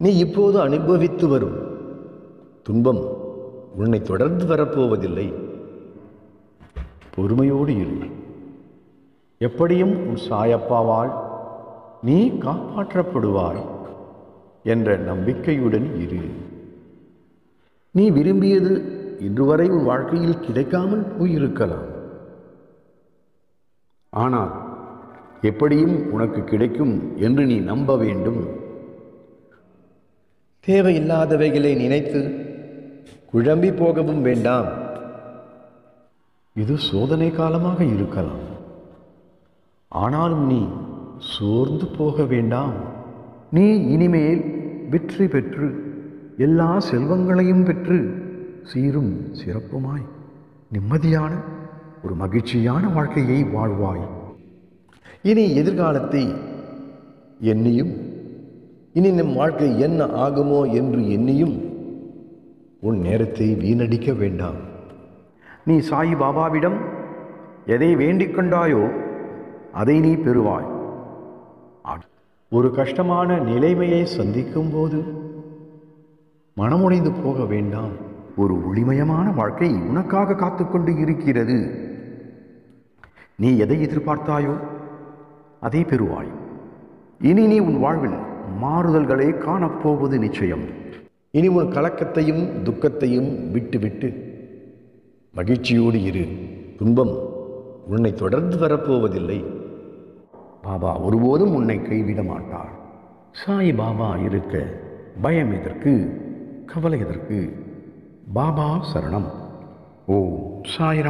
நீ இப்போது அனுபவித்து வரும். துன்பம் உன்னை தொடர்ந்து வரப்போவதில்லை. பொறுமையோடு இரு. எப்படியும் உன் சாயப்பாவால் நீ காப்பாற்றப்படுவாய் என்ற நம்பிக்கையுடன் இரு. நீ விரும்பியது இன்று வரை உன் வாழ்க்கையில் கிடைக்காமல் போயிருக்கலாம். ஆனால் எப்படியும் உனக்கு கிடைக்கும் என்று நீ நம்ப வேண்டும். தேவையில்லாதவைகளை நினைத்து குழம்பி போகவும் வேண்டாம். இது சோதனை காலமாக இருக்கலாம். ஆனாலும் நீ சோர்ந்து போக வேண்டாம். நீ இனிமேல் வெற்றி பெற்று எல்லா செல்வங்களையும் பெற்று சீரும் சிறப்புமாய் நிம்மதியான ஒரு மகிழ்ச்சியான வாழ்க்கையை வாழ்வாய். இனி எதிர்காலத்தை எண்ணியும் இனி நம் வாழ்க்கை என்ன ஆகுமோ என்று எண்ணியும் உன் நேரத்தை வீணடிக்க வேண்டாம். நீ சாயி பாபாவிடம் எதை வேண்டிக் கொண்டாயோ அதை நீ பெறுவாய். ஒரு கஷ்டமான நிலைமையை சந்திக்கும் போது மனமுடைந்து போக வேண்டாம். ஒரு ஒளிமயமான வாழ்க்கை உனக்காக காத்துக்கொண்டு இருக்கிறது. நீ எதை எதிர்பார்த்தாயோ அதை பெறுவாய். இனி நீ உன் வாழ்வில் மாறுதல்களை காணப்போவது நிச்சயம். இனி உன் கலக்கத்தையும் துக்கத்தையும் விட்டுவிட்டு மகிழ்ச்சியோடு இரு. துன்பம் உன்னை தொடர்ந்து வரப்போவதில்லை. பாபா ஒருபோதும் உன்னை கைவிட மாட்டார். சாய் பாபா இருக்க பயம் எதற்கு? கவலை எதற்கு? பாபா சரணம். ஓ சாய்ராம்